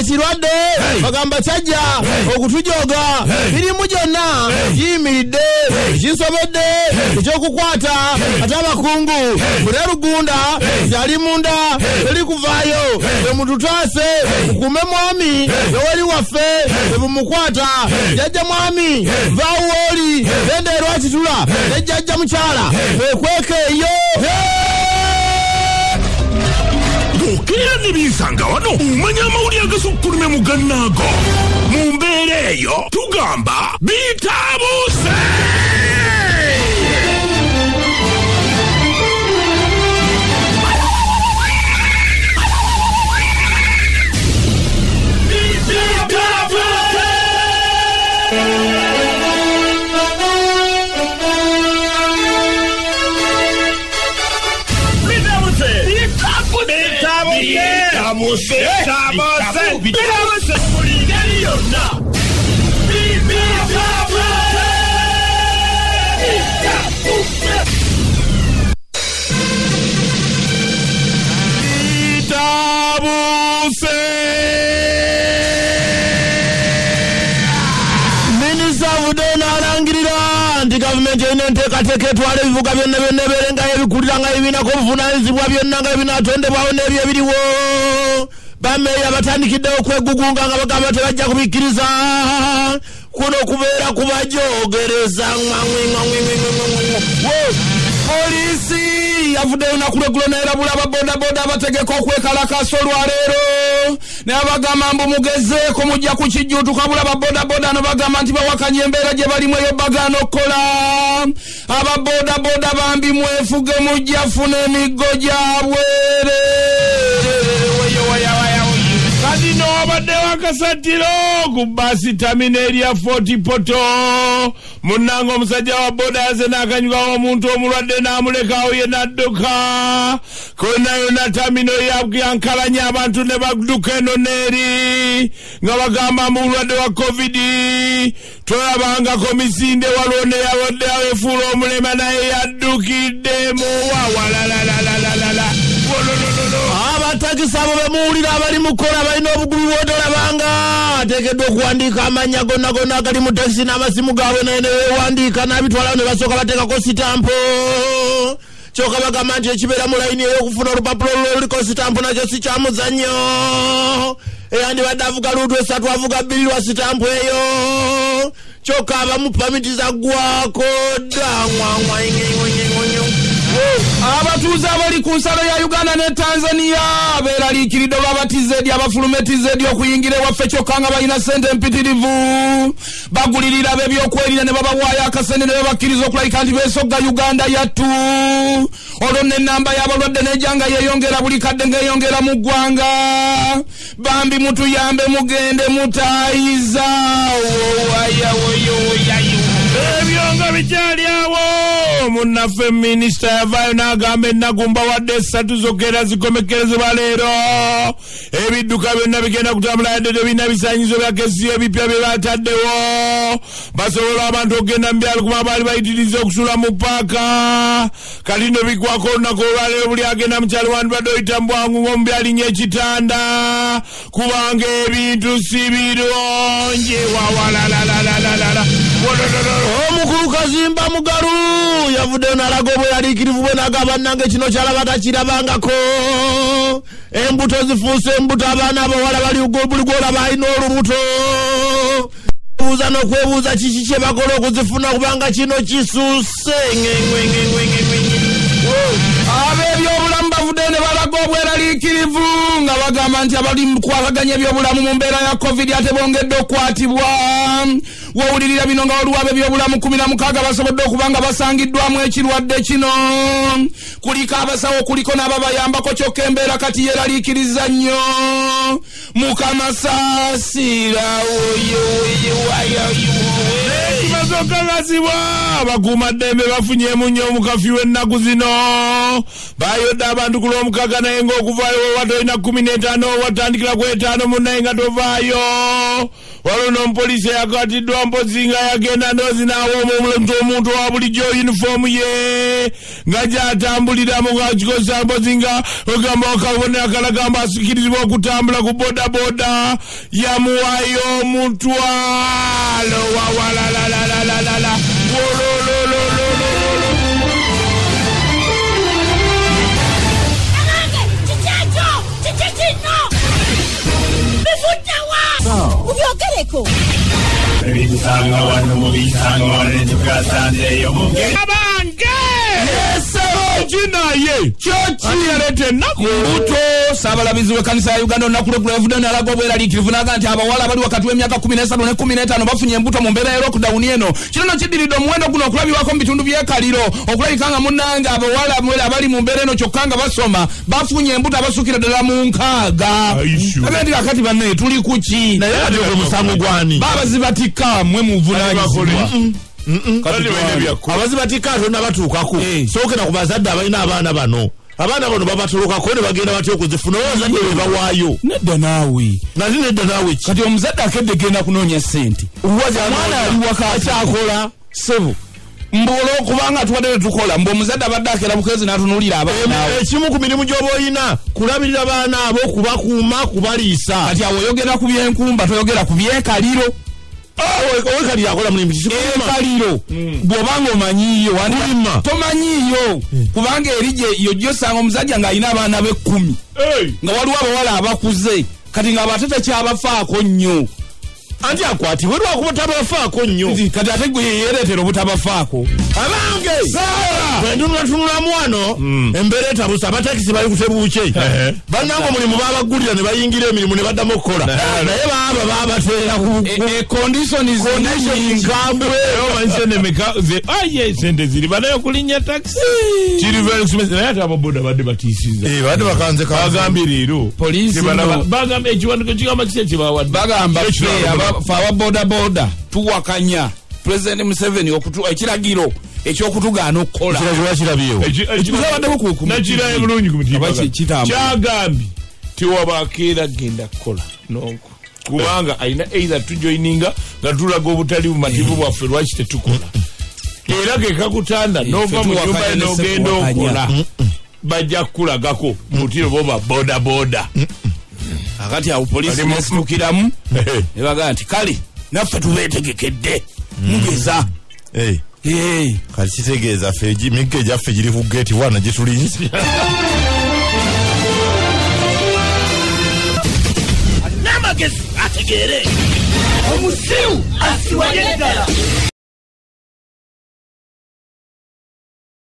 ekirwadde bagamba kyajja okutujoga mirimu gyonna giyimiridde ekinsobodde ekyokukwata ate abakungu mune lugunda gyali munda teri kuvaayo emututaase mukume mwami yoweri waffe ebumukwata jajja mwami vaawooli genda erwakitula nejjajja mukyala ekweka eyo bw'okirira nebinsanga wano omanya amawulire agasukkulumye mu gannaago mu mbeera eyo tugamba Está você! Está você! Está você! Comunidade na! Minisita avudde n'alangirira nti gavumenti erina enteekateeka etwala ebivuga byonna byenneberera ebeere nga ebinako obuvunanyizibwa byonna nga ebinatondebwawo n'ebyo ebiriwo. Bameeya batandikiddewo okwegugunga nga bagamba tebajja kubikkiriza. Kuno okubeera kubajogereza poliisi yavuddeyo olunaku lweggulo neerabula ababodaboda abategeka okwekalakasa olwaleero naye bagamba mbu mugezeeko mujja kukijjuutuka bula ababodaboda no bagamba nti bawakanya embeera gye balimu eyo bagaana okukola ababodaboda bambi mwefuge mujja funa emiggo gyabwere kati nowabaddewo akasatiro ku basi tamina erya foti poto. Munnanga omusajja wa boda yaze n'akanyukawo omuntu omulwadde n'amulekawo ye n'adduka. Kona yona tamino yankalanya abantu ne badduka eno neeri nga bagamba mu bulwadde wa covidi tolabangako misinde waliwo neyawadde awefuula omulema naye yaddukiddemu wawalalalalala abatakisi abo bemuwulira abali mukola balina obugubi bwotolabanga. Ateekeddwa okuwandiika amanya gonna gonna agali mu takisi n'amasimu gaabwe naye newewandiika n'abitwalawo ne basooka bateekako sitampo. Kyokka bagamba nti ekibeera mu layini ey'okufuna olupapula oluliko sitampo nakyo si kyamuzannyo eyandibadde avuga luutu esatu avuga bbiri lwa sitampo eyo. Kyokka abamu pamiti zaggwako dda abatuuze abali ku nsalo ya uganda ne tanzania beeraliikiridde olw'abatizedi abafulumetizedi okuyingira ewaffe kyokka nga balina sente empitirivu bagulirira b'ebyokwerinda ne babawaayo akasente ne babakkiriza okulayika nti beesogga uganda yattu. Olwo n'ennamba y'abalwadde n'ejja nga yeeyongera buli kadde ng'eyongera mu ggwanga. Bambi mutuyambe mugende mutayiza ebyo nga bikyali awo munnaffe minisita yavaayo n'agamba enagumba wadde esatu zokka era zikomekerezebwa leero. Ebidduka byonna bigenda kutambula yadde tebirina bisanyizo bya kesi ebipya bye bataddewo. Basobola abantu okugenda mu byalo kuba baali bayitiriza okusula mu paaka kati no bikwako olunaku olwaleero buli agenda mukyalo wandibadde oyita mubwangu ng'omubyalinya ekitanda. Kubanga ebintu si birungi. Wawalalalalala omukulu kazimba mugalu yavuddeyo n'alaga obweraliikirivu bwe n'agamba nange kino kyalaba takirabangako. Embuto zifuuse embuto abaana abawala bali buli gwolaba alina olubuto. Buuza n'okwebuuza kiki kye bakola okuzifuna kubanga kino kisuuse. Ab'ebyobulamu bavuddeyo ne balaga obweraliikirivu nga bagamba nti abali mukwagaganya ebyobulamu mu mbeera ya covid ate bongedde okukwatibwa wowulirira bino nga waliwo ab'ebyobulamu kumi na mukaaga basobodde okuba nga basangiddwamu ekirwadde kino kuliko abasawo kuliko n'ababayambako kyokka embeera kati yeraliikiriza nnyo mukama saasira kimaze okakasibwa abakuumaddembe bafunyemu nnyo omukafi w'ennaku zino. Bayodde abantu ku lw'omukaga naye ng'okuvaayo wewatolina kumi n'etaano watandikira ku etaano munnaye nga tovaayo waliwo n'omupoliisi eyakwatiddwa mpozi nga yagenda ndoozi n'awooma omuntu omuntu wa bulijjo yunifoomu ye nga gyatambuliramu ngakikosa mpozi nga ogamba akabonera akalagamba asikirizibwa okutambula ku bodaboda yamuwayo omutwalo wawalalalalala sango, wanu mubi sango, ane tuka sante mbuto saabalabizi w'ekkanisa ya uganda olunaku lweggulo yavudde nalaga obweraliikirivu naga nti abawala abali wakati w'emyaka 13 ne 15 bafunye embuto mu mbeera ya lockdown eno. Kino no kiddiridde omuwendo guno okulabibwako mu bitundu by'ekaliro okulabika nga munnanga abawala abali mu mbeera eno kyokka nga basoma bafunye embuto abasukira ddala mu nkaaga. Abe nti kakati banne tuli ku ki? Naye ate ogwo musango gwani? Baabazibatikka mwe muvunanyizibwa Abazibatika atonna batuukako Eh. sookera ku bazadde abalina abaana bano abaana bano babatolokako ne bagenda batya okuzifuna oba abazadde be bawaayo. Nedda naawe. Nali nedda naawe ki? Kati omuzadde akedde genda kunoonya sente omwana ali waka akyakola sebo mbu olwokubanga tubadde tetukola mbu omuzadde abadde akera bukezi n'atunuulira abaana Em- ekimu ku mirimu gy'oba oyina kulabirira baana abo kubakuuma kubaliisa. Kati awo oyogera ku byenkumba toyogera ku byekaliro owekalira akola mulimu kikikuma ekaliro bw'obanga omanyiiyo Kulima. tomanyiiyo. Kubanga eri gye yo gyosanga omusajja ng'alina abaana b'ekkumi Hey! nga waliwo abawala abakuze. Kati nga ate tekyabafaako nnyo anti akwatibwe lwakuba tabafaako nnyo. Kati ate gwe yeyereetera obutabafaako. Abange! Bwentunulatunulamu wano embeera etabuse abatakisi bali kutebuuke Ehe. bannanga omulimu babagulira ne bayingira emirimu ne baddamu okukola. Naye baaba babateera ekondisoni nkambwe. Omanyi sente ziri banayo kulinnya takisi naye ate ababoda badde batiisiza. Badde bakanze bagambye leero. Bagambye ekiwandiiko kigamba bagamba Ekyo ffe kiragiro. aba- ffe aba bodaboda tuwakanya. Pulezidenti museveni okutu- ekiragiro ekyokutugaana okukola. Kiragiro kirabyewo Ekibaddewo ku- ku- nakirayo bulungi ku Aba ki- kitambula. kyagambye tewabakeera genda kukola. Nonko. Kubanga alina either tujoininga nga tulaga obutali bumativu bwaffe lwaki tetukola. Era gekakutanda nova mu nyumba ye nogenda okola bajja kukulagako mutiro boba bodaboda akati awo polisi nesitukiramu nebagaa nti kale naffe tubeetegekedde mugeza. Eh. kati kitegeeza ffe egi- emigga egyaffe giri ku geeti wana gitulinze n'amagezi ategeere. Omusiru asiwanye ddala